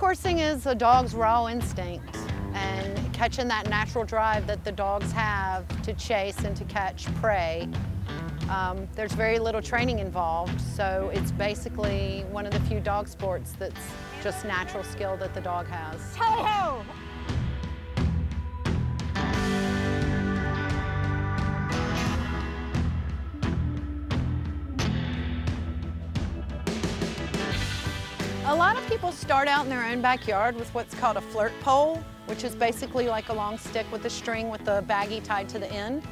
coursing is a dog's raw instinct and catching that natural drive that the dogs have to chase and to catch prey. Um, there's very little training involved, so it's basically one of the few dog sports that's just natural skill that the dog has. Tally-ho! A lot of people start out in their own backyard with what's called a flirt pole, which is basically like a long stick with a string with a baggie tied to the end.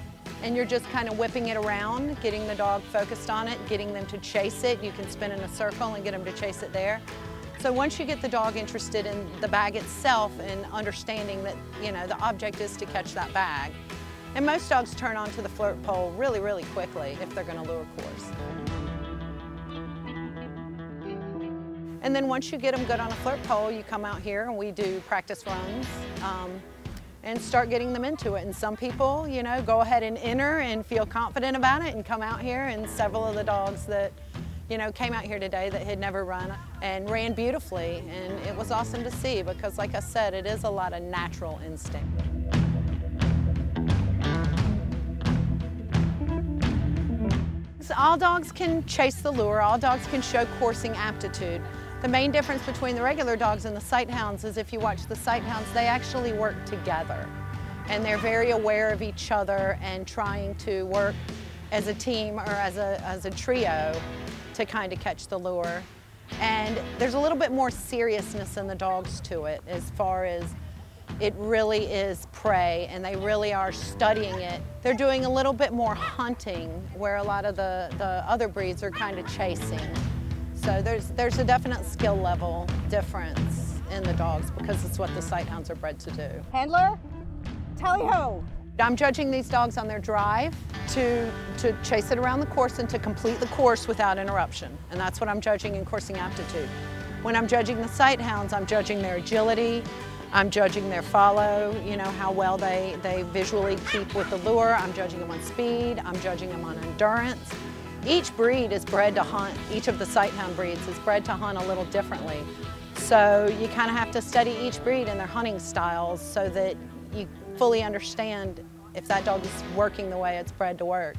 And you're just kind of whipping it around, getting the dog focused on it, getting them to chase it. You can spin in a circle and get them to chase it there. So once you get the dog interested in the bag itself and understanding that, you know, the object is to catch that bag. And most dogs turn onto the flirt pole really, really quickly if they're gonna lure course. And then once you get them good on a flirt pole, you come out here and we do practice runs um, and start getting them into it. And some people, you know, go ahead and enter and feel confident about it and come out here and several of the dogs that, you know, came out here today that had never run and ran beautifully. And it was awesome to see because like I said, it is a lot of natural instinct. All dogs can chase the lure, all dogs can show coursing aptitude. The main difference between the regular dogs and the sight hounds is if you watch the sight hounds, they actually work together. And they're very aware of each other and trying to work as a team or as a, as a trio to kind of catch the lure. And there's a little bit more seriousness in the dogs to it as far as it really is prey and they really are studying it. They're doing a little bit more hunting where a lot of the, the other breeds are kind of chasing. So there's, there's a definite skill level difference in the dogs because it's what the sight hounds are bred to do. Handler, tally-ho! I'm judging these dogs on their drive to, to chase it around the course and to complete the course without interruption. And that's what I'm judging in coursing aptitude. When I'm judging the sight hounds, I'm judging their agility, I'm judging their follow, you know, how well they, they visually keep with the lure. I'm judging them on speed, I'm judging them on endurance. Each breed is bred to hunt, each of the sighthound breeds is bred to hunt a little differently. So you kind of have to study each breed and their hunting styles so that you fully understand if that dog is working the way it's bred to work.